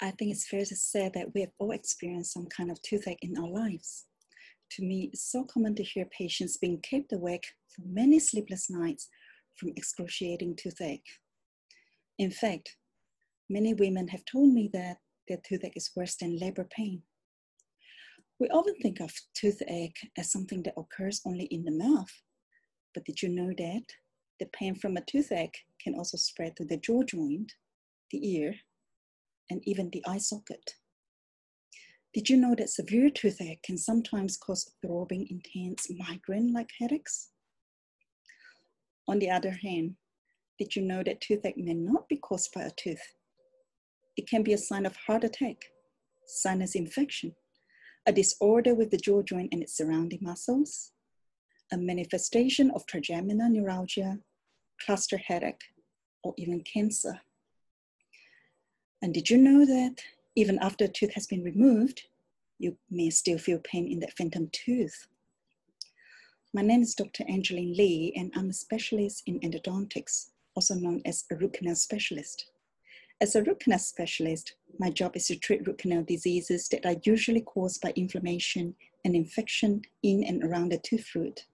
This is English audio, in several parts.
I think it's fair to say that we have all experienced some kind of toothache in our lives. To me, it's so common to hear patients being kept awake for many sleepless nights from excruciating toothache. In fact, many women have told me that their toothache is worse than labor pain. We often think of toothache as something that occurs only in the mouth, but did you know that the pain from a toothache can also spread to the jaw joint, the ear, and even the eye socket? Did you know that severe toothache can sometimes cause throbbing, intense migraine like headaches? On the other hand, did you know that toothache may not be caused by a tooth? It can be a sign of heart attack, sinus infection, a disorder with the jaw joint and its surrounding muscles, a manifestation of trigeminal neuralgia, cluster headache, or even cancer. And did you know that even after a tooth has been removed, you may still feel pain in that phantom tooth? My name is Dr. Angeline Lee, and I'm a specialist in endodontics, also known as a root canal specialist. As a root canal specialist, my job is to treat root canal diseases that are usually caused by inflammation and infection in and around the tooth root.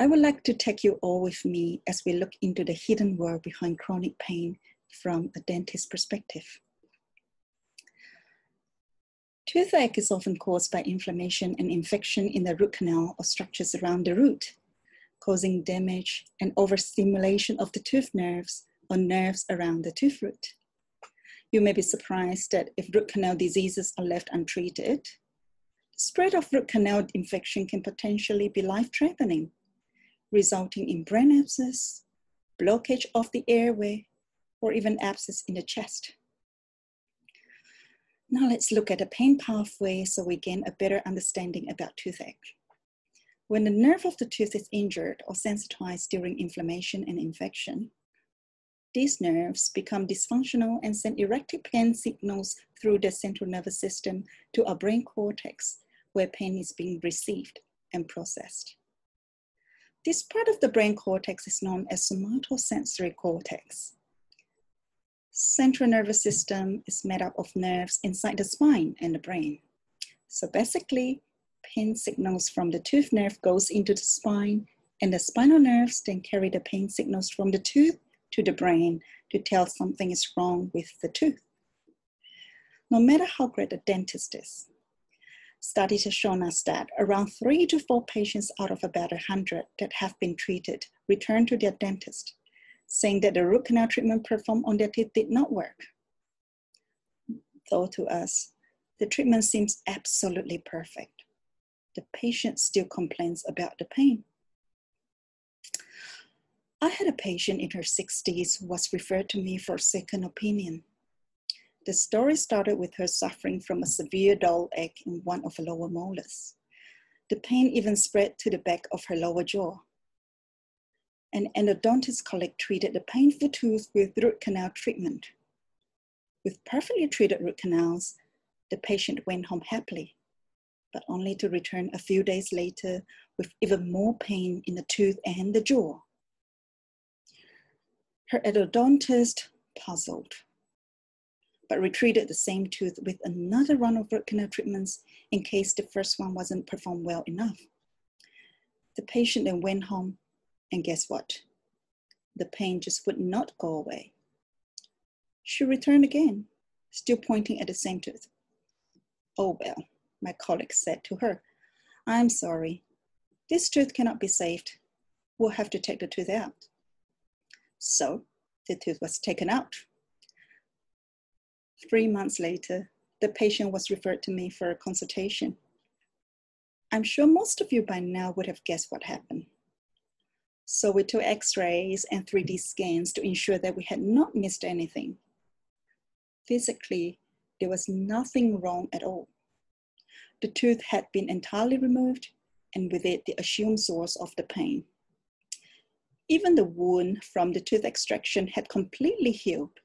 I would like to take you all with me as we look into the hidden world behind chronic pain from a dentist perspective. Toothache is often caused by inflammation and infection in the root canal or structures around the root, causing damage and overstimulation of the tooth nerves or nerves around the tooth root. You may be surprised that if root canal diseases are left untreated, spread of root canal infection can potentially be life-threatening, resulting in brain abscess, blockage of the airway, or even abscess in the chest. Now let's look at the pain pathway so we gain a better understanding about toothache. When the nerve of the tooth is injured or sensitized during inflammation and infection, these nerves become dysfunctional and send erected pain signals through the central nervous system to our brain cortex, where pain is being received and processed. This part of the brain cortex is known as somatosensory cortex. Central nervous system is made up of nerves inside the spine and the brain. So basically, pain signals from the tooth nerve goes into the spine and the spinal nerves then carry the pain signals from the tooth to the brain to tell something is wrong with the tooth. No matter how great a dentist is, studies have shown us that around three to four patients out of about 100 that have been treated return to their dentist, saying that the root canal treatment performed on their teeth did not work. Though to us, the treatment seems absolutely perfect. The patient still complains about the pain. I had a patient in her 60s who was referred to me for second opinion. The story started with her suffering from a severe dull ache in one of her lower molars. The pain even spread to the back of her lower jaw. An endodontist colleague treated the painful tooth with root canal treatment. With perfectly treated root canals, the patient went home happily, but only to return a few days later with even more pain in the tooth and the jaw. Her endodontist puzzled, but retreated the same tooth with another round of root canal treatments in case the first one wasn't performed well enough. The patient then went home, and guess what? The pain just would not go away. She returned again, still pointing at the same tooth. Oh well, my colleague said to her, I'm sorry, this tooth cannot be saved. We'll have to take the tooth out. So the tooth was taken out. Three months later, the patient was referred to me for a consultation. I'm sure most of you by now would have guessed what happened. So we took x-rays and 3D scans to ensure that we had not missed anything. Physically, there was nothing wrong at all. The tooth had been entirely removed and with it the assumed source of the pain. Even the wound from the tooth extraction had completely healed.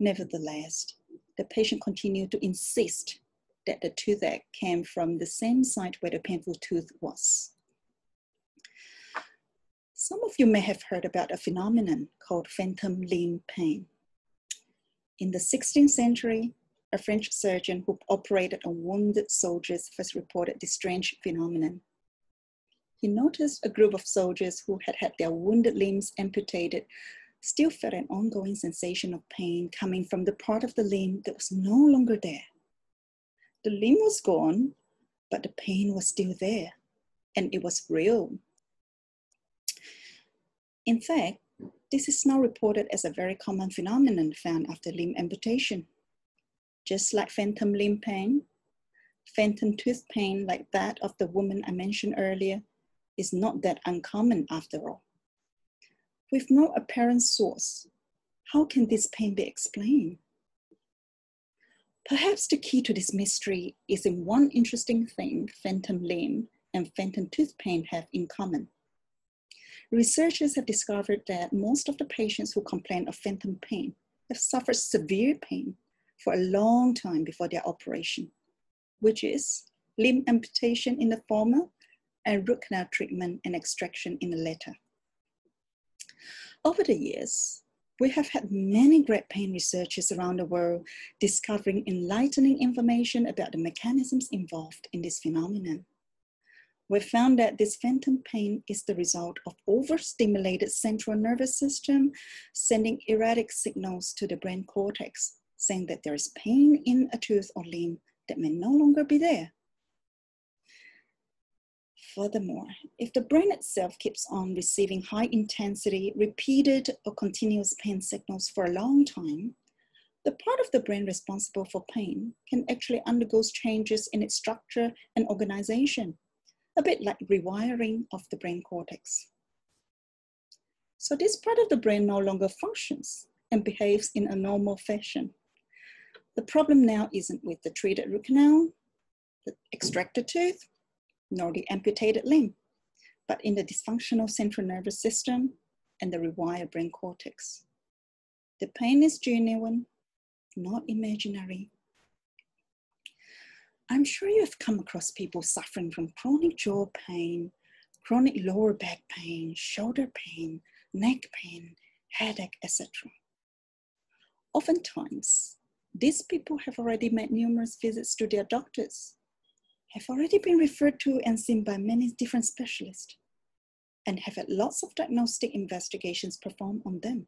Nevertheless, the patient continued to insist that the toothache came from the same site where the painful tooth was. Some of you may have heard about a phenomenon called phantom limb pain. In the 16th century, a French surgeon who operated on wounded soldiers first reported this strange phenomenon. He noticed a group of soldiers who had had their wounded limbs amputated still felt an ongoing sensation of pain coming from the part of the limb that was no longer there. The limb was gone, but the pain was still there, and it was real. In fact, this is now reported as a very common phenomenon found after limb amputation. Just like phantom limb pain, phantom tooth pain like that of the woman I mentioned earlier is not that uncommon after all. With no apparent source, how can this pain be explained? Perhaps the key to this mystery is in one interesting thing phantom limb and phantom tooth pain have in common. Researchers have discovered that most of the patients who complain of phantom pain have suffered severe pain for a long time before their operation, which is limb amputation in the former and root canal treatment and extraction in the latter. Over the years, we have had many great pain researchers around the world discovering enlightening information about the mechanisms involved in this phenomenon. We found that this phantom pain is the result of overstimulated central nervous system sending erratic signals to the brain cortex, saying that there is pain in a tooth or limb that may no longer be there. Furthermore, if the brain itself keeps on receiving high intensity, repeated, or continuous pain signals for a long time, the part of the brain responsible for pain can actually undergo changes in its structure and organization, a bit like rewiring of the brain cortex. So this part of the brain no longer functions and behaves in a normal fashion. The problem now isn't with the treated root canal, the extracted tooth, nor the amputated limb, but in the dysfunctional central nervous system and the rewired brain cortex. The pain is genuine, not imaginary. I'm sure you have come across people suffering from chronic jaw pain, chronic lower back pain, shoulder pain, neck pain, headache, etc. Oftentimes, these people have already made numerous visits to their doctors have already been referred to and seen by many different specialists and have had lots of diagnostic investigations performed on them,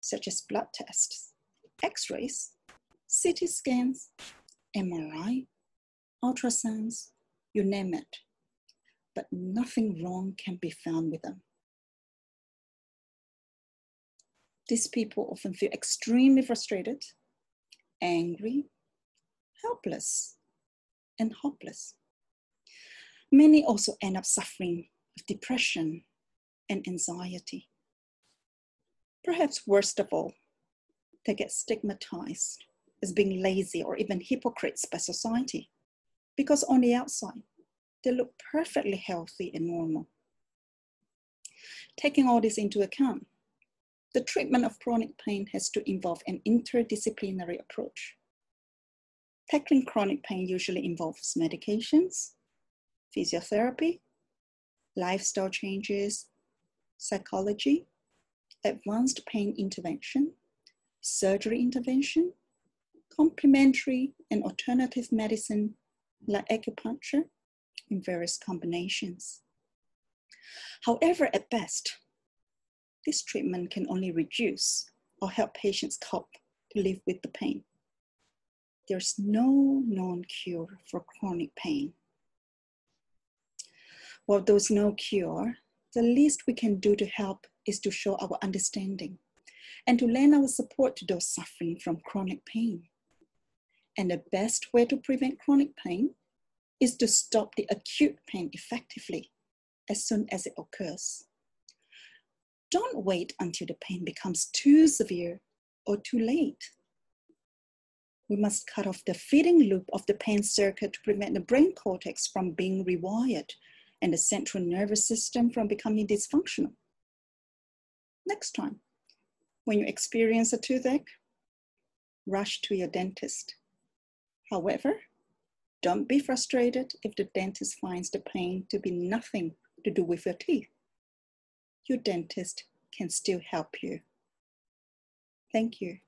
such as blood tests, x rays, CT scans, MRI, ultrasounds, you name it. But nothing wrong can be found with them. These people often feel extremely frustrated, angry, helpless, and hopeless. Many also end up suffering with depression and anxiety. Perhaps worst of all, they get stigmatized as being lazy or even hypocrites by society because on the outside, they look perfectly healthy and normal. Taking all this into account, the treatment of chronic pain has to involve an interdisciplinary approach. Tackling chronic pain usually involves medications, physiotherapy, lifestyle changes, psychology, advanced pain intervention, surgery intervention, complementary and alternative medicine like acupuncture in various combinations. However, at best, this treatment can only reduce or help patients cope to live with the pain there's no known cure for chronic pain. While there's no cure, the least we can do to help is to show our understanding and to lend our support to those suffering from chronic pain. And the best way to prevent chronic pain is to stop the acute pain effectively as soon as it occurs. Don't wait until the pain becomes too severe or too late we must cut off the feeding loop of the pain circuit to prevent the brain cortex from being rewired and the central nervous system from becoming dysfunctional. Next time, when you experience a toothache, rush to your dentist. However, don't be frustrated if the dentist finds the pain to be nothing to do with your teeth. Your dentist can still help you. Thank you.